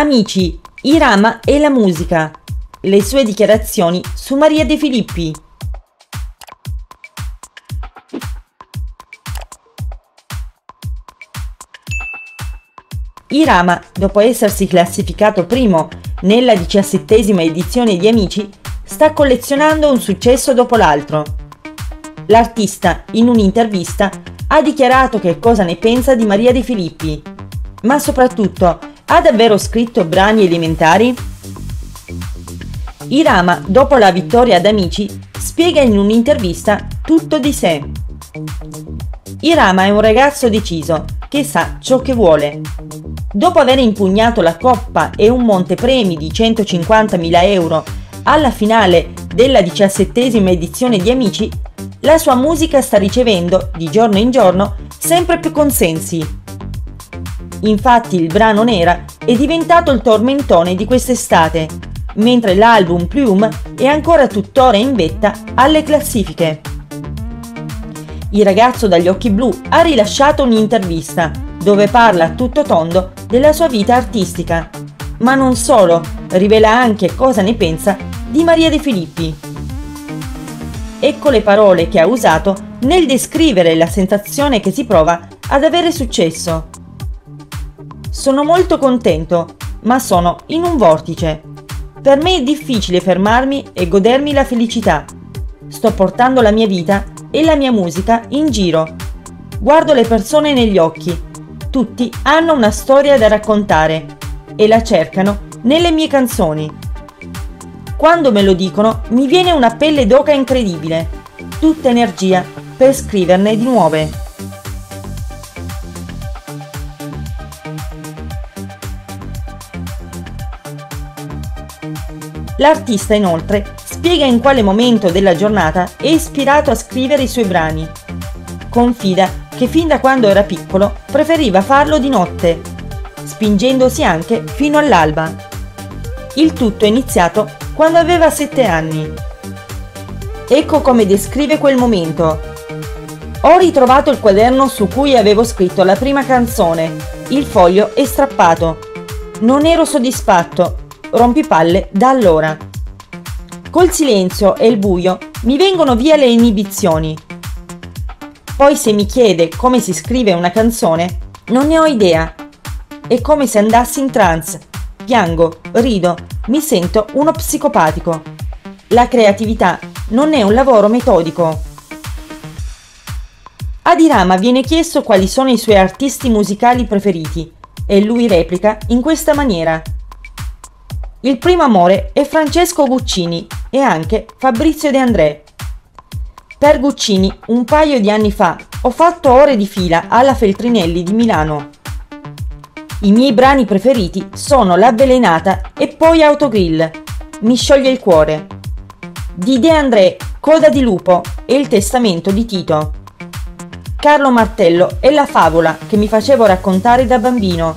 Amici, Irama e la musica. Le sue dichiarazioni su Maria De Filippi. Irama, dopo essersi classificato primo nella diciassettesima edizione di Amici, sta collezionando un successo dopo l'altro. L'artista, in un'intervista, ha dichiarato che cosa ne pensa di Maria De Filippi, ma soprattutto ha davvero scritto brani elementari? Irama, dopo la vittoria ad Amici, spiega in un'intervista tutto di sé. Irama è un ragazzo deciso che sa ciò che vuole. Dopo aver impugnato la coppa e un montepremi di 150.000 euro alla finale della diciassettesima edizione di Amici, la sua musica sta ricevendo, di giorno in giorno, sempre più consensi. Infatti il brano Nera è diventato il tormentone di quest'estate, mentre l'album Plume è ancora tuttora in vetta alle classifiche. Il ragazzo dagli occhi blu ha rilasciato un'intervista dove parla a tutto tondo della sua vita artistica. Ma non solo, rivela anche cosa ne pensa di Maria De Filippi. Ecco le parole che ha usato nel descrivere la sensazione che si prova ad avere successo. Sono molto contento, ma sono in un vortice. Per me è difficile fermarmi e godermi la felicità. Sto portando la mia vita e la mia musica in giro. Guardo le persone negli occhi tutti hanno una storia da raccontare e la cercano nelle mie canzoni. Quando me lo dicono mi viene una pelle d'oca incredibile, tutta energia per scriverne di nuove. L'artista inoltre spiega in quale momento della giornata è ispirato a scrivere i suoi brani. Confida che fin da quando era piccolo preferiva farlo di notte, spingendosi anche fino all'alba. Il tutto è iniziato quando aveva sette anni. Ecco come descrive quel momento. Ho ritrovato il quaderno su cui avevo scritto la prima canzone. Il foglio è strappato. Non ero soddisfatto. Rompipalle da allora. Col silenzio e il buio mi vengono via le inibizioni poi se mi chiede come si scrive una canzone, non ne ho idea. È come se andassi in trance. Piango, rido, mi sento uno psicopatico. La creatività non è un lavoro metodico. A Dirama viene chiesto quali sono i suoi artisti musicali preferiti e lui replica in questa maniera. Il primo amore è Francesco Guccini e anche Fabrizio De André. Per Guccini, un paio di anni fa, ho fatto ore di fila alla Feltrinelli di Milano. I miei brani preferiti sono L'avvelenata e poi Autogrill. Mi scioglie il cuore. Di De André, Coda di lupo e Il testamento di Tito. Carlo Martello è la favola che mi facevo raccontare da bambino.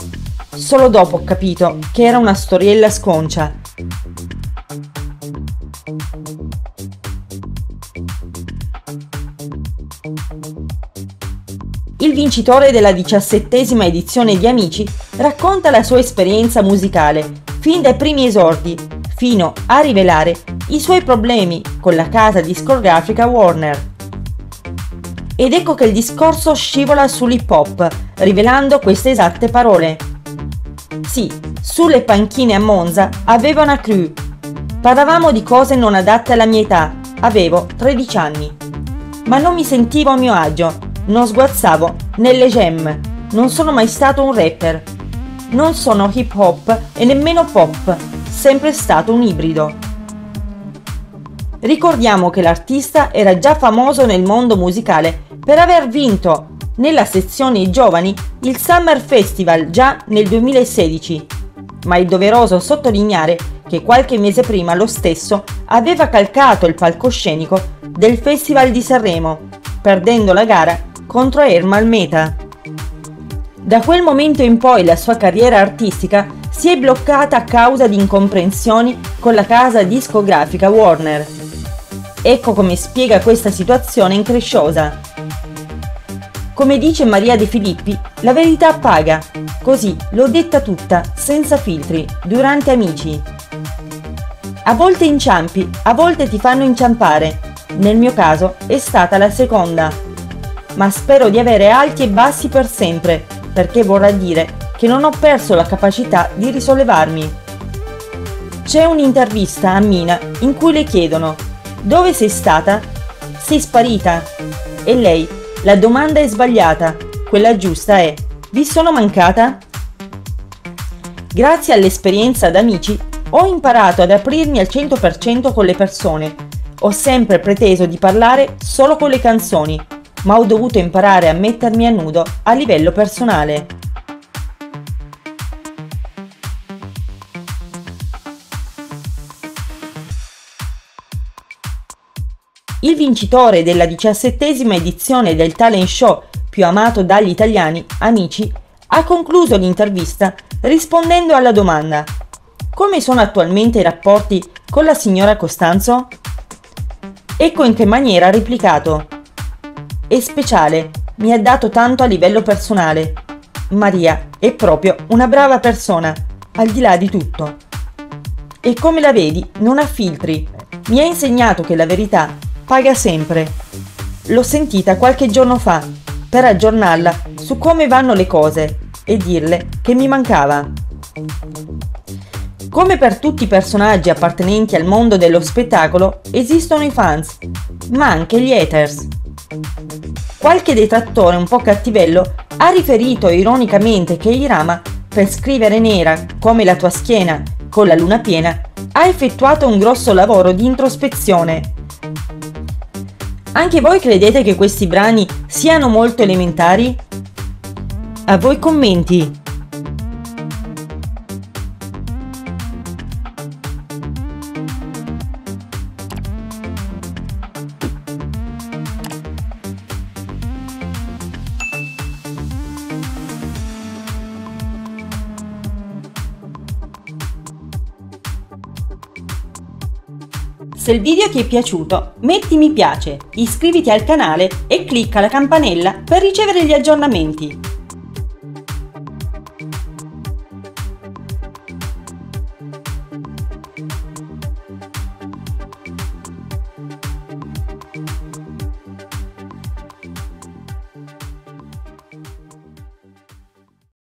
Solo dopo ho capito che era una storiella sconcia. Il vincitore della diciassettesima edizione di Amici racconta la sua esperienza musicale, fin dai primi esordi, fino a rivelare i suoi problemi con la casa discografica Warner. Ed ecco che il discorso scivola sull'hip hop, rivelando queste esatte parole. Sì, sulle panchine a Monza avevo una crew. Parlavamo di cose non adatte alla mia età, avevo 13 anni. Ma non mi sentivo a mio agio non sguazzavo nelle gemme, non sono mai stato un rapper. Non sono hip hop e nemmeno pop, sempre stato un ibrido. Ricordiamo che l'artista era già famoso nel mondo musicale per aver vinto nella sezione giovani il Summer Festival già nel 2016, ma è doveroso sottolineare che qualche mese prima lo stesso aveva calcato il palcoscenico del Festival di Sanremo, perdendo la gara contro Ermal Meta. Da quel momento in poi la sua carriera artistica si è bloccata a causa di incomprensioni con la casa discografica Warner. Ecco come spiega questa situazione incresciosa. Come dice Maria De Filippi, la verità paga. Così l'ho detta tutta, senza filtri, durante Amici. A volte inciampi, a volte ti fanno inciampare. Nel mio caso è stata la seconda. Ma spero di avere alti e bassi per sempre, perché vorrà dire che non ho perso la capacità di risollevarmi. C'è un'intervista a Mina in cui le chiedono dove sei stata? Sei sparita. E lei, la domanda è sbagliata, quella giusta è vi sono mancata? Grazie all'esperienza ad amici ho imparato ad aprirmi al 100% con le persone. Ho sempre preteso di parlare solo con le canzoni, ma ho dovuto imparare a mettermi a nudo a livello personale. Il vincitore della diciassettesima edizione del talent show più amato dagli italiani, Amici, ha concluso l'intervista rispondendo alla domanda come sono attualmente i rapporti con la signora Costanzo? Ecco in che maniera ha replicato. È speciale, mi ha dato tanto a livello personale. Maria è proprio una brava persona, al di là di tutto. E come la vedi, non ha filtri. Mi ha insegnato che la verità paga sempre. L'ho sentita qualche giorno fa per aggiornarla su come vanno le cose e dirle che mi mancava. Come per tutti i personaggi appartenenti al mondo dello spettacolo, esistono i fans, ma anche gli haters. Qualche detrattore un po' cattivello ha riferito ironicamente che Irama, per scrivere nera come la tua schiena con la luna piena, ha effettuato un grosso lavoro di introspezione anche voi credete che questi brani siano molto elementari? A voi commenti! Se il video ti è piaciuto, metti mi piace, iscriviti al canale e clicca la campanella per ricevere gli aggiornamenti.